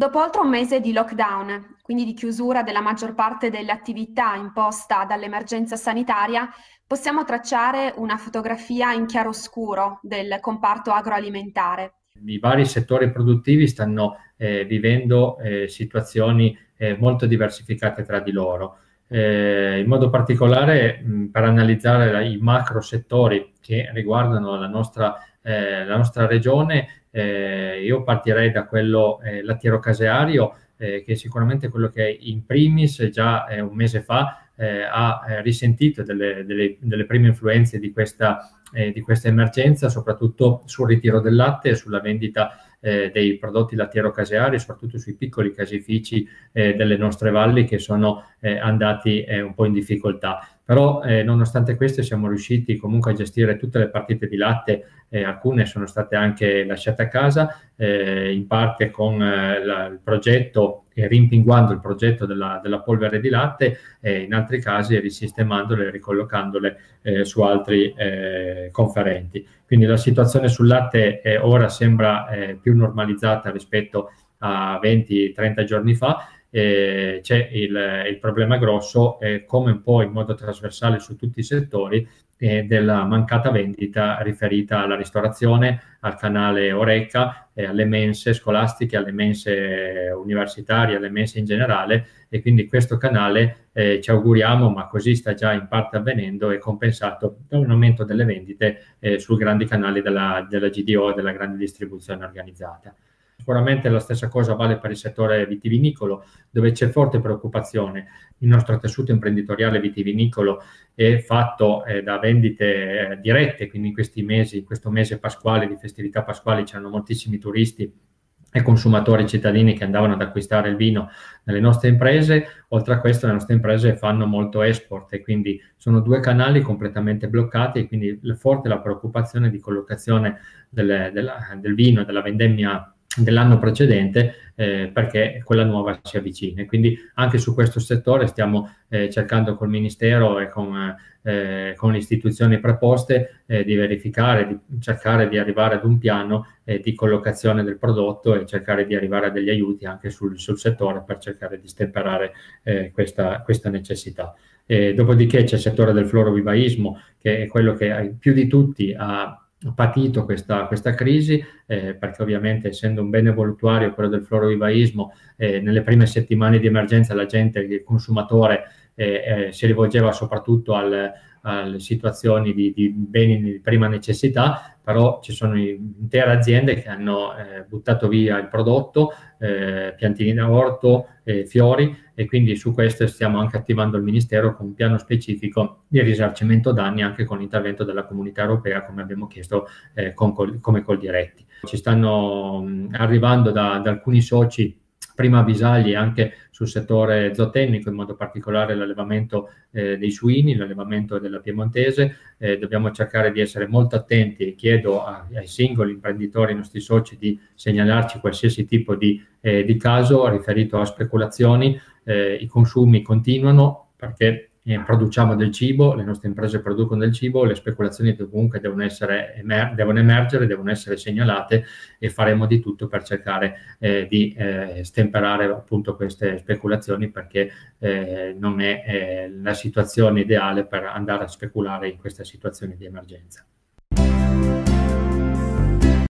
Dopo oltre un mese di lockdown, quindi di chiusura della maggior parte delle attività imposta dall'emergenza sanitaria, possiamo tracciare una fotografia in chiaroscuro del comparto agroalimentare. I vari settori produttivi stanno eh, vivendo eh, situazioni eh, molto diversificate tra di loro. Eh, in modo particolare mh, per analizzare i macro settori che riguardano la nostra, eh, la nostra regione, eh, io partirei da quello eh, lattiero-caseario, eh, che è sicuramente quello che in primis già eh, un mese fa eh, ha eh, risentito delle, delle, delle, prime influenze di questa, di questa, emergenza, soprattutto sul ritiro del latte e sulla vendita dei prodotti lattiero-caseari, soprattutto sui piccoli casifici delle nostre valli che sono andati un po' in difficoltà. Però eh, nonostante questo siamo riusciti comunque a gestire tutte le partite di latte, eh, alcune sono state anche lasciate a casa, eh, in parte con eh, la, il progetto e rimpinguando il progetto della, della polvere di latte e in altri casi risistemandole e ricollocandole eh, su altri eh, conferenti. Quindi la situazione sul latte ora sembra più normalizzata rispetto a 20-30 giorni fa eh, c'è il, il, problema grosso, eh, come un po' in modo trasversale su tutti i settori, eh, della mancata vendita riferita alla ristorazione, al canale Oreca, alle mense scolastiche, alle mense universitarie, alle mense in generale e quindi questo canale eh, ci auguriamo, ma così sta già in parte avvenendo, è compensato da un aumento delle vendite eh, sui grandi canali della, della GDO, della grande distribuzione organizzata. Sicuramente la stessa cosa vale per il settore vitivinicolo, dove c'è forte preoccupazione. Il nostro tessuto imprenditoriale vitivinicolo è fatto eh, da vendite eh, dirette, quindi in questi mesi, in questo mese pasquale di festività pasquali, c'erano moltissimi turisti e consumatori cittadini che andavano ad acquistare il vino nelle nostre imprese. Oltre a questo, le nostre imprese fanno molto export e quindi sono due canali completamente bloccati e quindi forte la preoccupazione di collocazione delle, della, del vino, della vendemmia dell'anno precedente eh, perché quella nuova si avvicina. Quindi anche su questo settore stiamo eh, cercando col Ministero e con, eh, con le istituzioni preposte eh, di verificare, di cercare di arrivare ad un piano eh, di collocazione del prodotto e cercare di arrivare a degli aiuti anche sul, sul settore per cercare di stemperare eh, questa, questa, necessità. dopodiché c'è il settore del florovivaismo che è quello che più di tutti ha patito questa, questa crisi, eh, perché ovviamente essendo un bene voluttuario quello del florovivaismo, eh, nelle prime settimane di emergenza la gente, il consumatore, eh, eh si rivolgeva soprattutto al, alle situazioni di, di, beni di prima necessità, però ci sono intere aziende che hanno eh, buttato via il prodotto, eh, piantini da orto, eh, fiori e quindi su questo stiamo anche attivando il Ministero con un piano specifico di risarcimento danni anche con l'intervento della comunità europea come abbiamo chiesto eh, con, come col diretti. Ci stanno mh, arrivando da, da alcuni soci prima avvisagli anche sul settore zootecnico, in modo particolare l'allevamento eh, dei suini, l'allevamento della piemontese. Eh, dobbiamo cercare di essere molto attenti e chiedo a, ai singoli imprenditori, ai nostri soci, di segnalarci qualsiasi tipo di, eh, di caso riferito a speculazioni. Eh, I consumi continuano perché eh, produciamo del cibo, le nostre imprese producono del cibo, le speculazioni comunque devono, essere, emer- devono emergere, devono essere segnalate e faremo di tutto per cercare eh, di eh, stemperare appunto queste speculazioni perché eh, non è eh, la situazione ideale per andare a speculare in queste situazioni di emergenza.